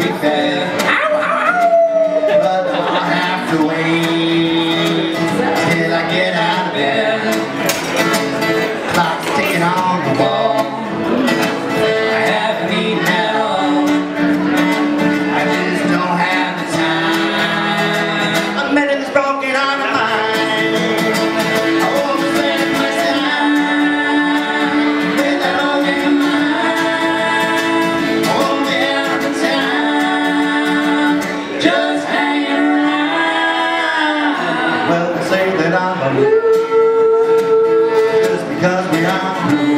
everything. But I'll have to wait till I get out of bed. Just because we are blue.